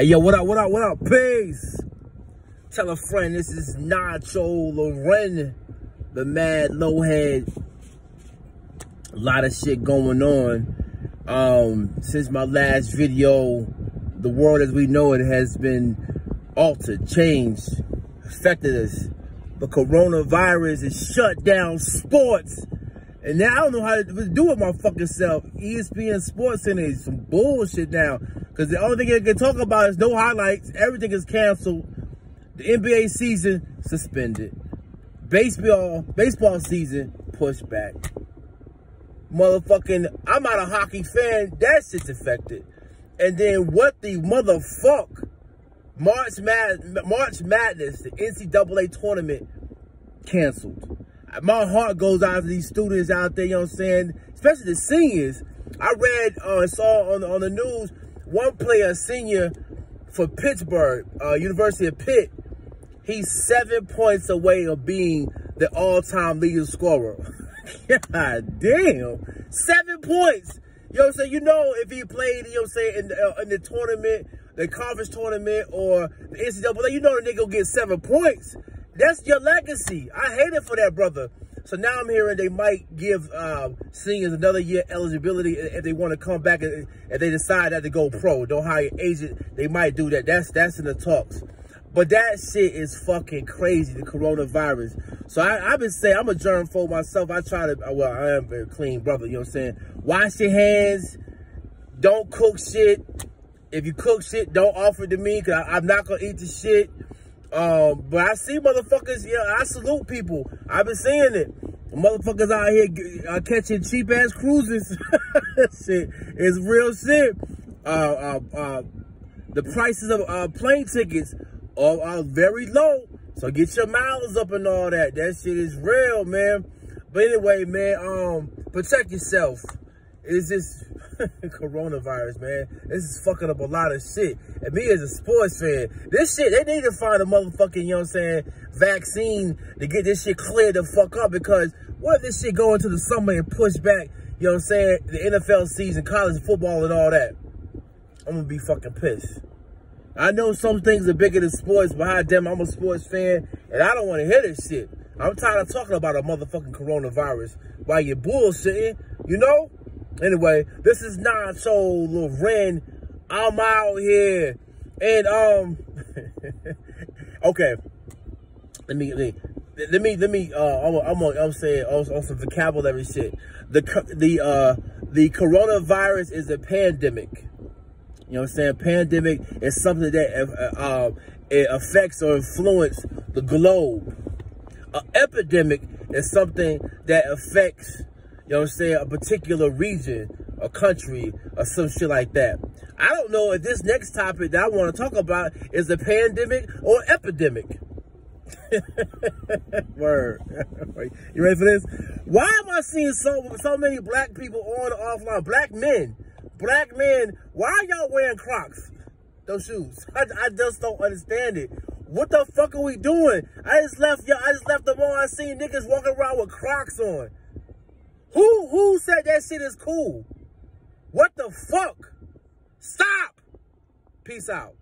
Hey, yo, what up, what up, what up? Peace. Tell a friend this is Nacho Loren, the mad low head. A lot of shit going on. Um, since my last video, the world as we know it has been altered, changed, affected us. The coronavirus has shut down sports. And now I don't know how to do it my fucking self. ESPN Sports Center is some bullshit now. Because the only thing they can talk about is no highlights. Everything is canceled. The NBA season suspended. Baseball, baseball season pushed back. Motherfucking, I'm not a hockey fan. That shit's affected. And then what the motherfuck? March Mad March Madness, the NCAA tournament, canceled my heart goes out to these students out there, you know what I'm saying? Especially the seniors. I read, uh, saw on, on the news, one player, senior for Pittsburgh, uh, University of Pitt, he's seven points away of being the all-time leading scorer. God damn. Seven points. You know what I'm saying? You know if he played, you know what I'm saying, in the, uh, in the tournament, the conference tournament, or the NCAA, you know the nigga will get seven points. That's your legacy. I hate it for that brother. So now I'm hearing they might give uh, seniors another year eligibility if they want to come back and they decide that to go pro. Don't hire agent. They might do that. That's that's in the talks. But that shit is fucking crazy, the coronavirus. So I, have been saying, I'm a germphobe myself. I try to, well, I am very clean, brother. You know what I'm saying? Wash your hands. Don't cook shit. If you cook shit, don't offer it to me because I'm not going to eat the shit. Um, but I see motherfuckers, yeah, I salute people. I've been seeing it. Motherfuckers out here uh, catching cheap ass cruises. shit is real shit. Uh, uh, uh, the prices of uh, plane tickets are, are very low. So get your miles up and all that. That shit is real, man. But anyway, man, um, protect yourself. It's just coronavirus, man. This is fucking up a lot of shit. And me as a sports fan, this shit, they need to find a motherfucking, you know what I'm saying, vaccine to get this shit cleared the fuck up because what if this shit go into the summer and push back, you know what I'm saying, the NFL season, college football and all that. I'm gonna be fucking pissed. I know some things are bigger than sports, but how damn I'm a sports fan and I don't want to hear this shit. I'm tired of talking about a motherfucking coronavirus while you're bullshitting, you know? Anyway, this is Nacho Loren. I'm out here. And, um, okay. Let me, let me, let me, let me, uh, I'm, I'm, I'm saying some vocabulary shit. The, the, uh, the coronavirus is a pandemic. You know what I'm saying? Pandemic is something that, uh, uh, it affects or influences the globe. An epidemic is something that affects you know what I'm saying, a particular region, a country, or some shit like that. I don't know if this next topic that I want to talk about is a pandemic or epidemic. Word. you ready for this? Why am I seeing so so many black people on and offline? Black men. Black men. Why are y'all wearing Crocs? Those shoes. I, I just don't understand it. What the fuck are we doing? I just left y'all. I just left the mall. I seen niggas walking around with Crocs on. Who said that shit is cool? What the fuck? Stop. Peace out.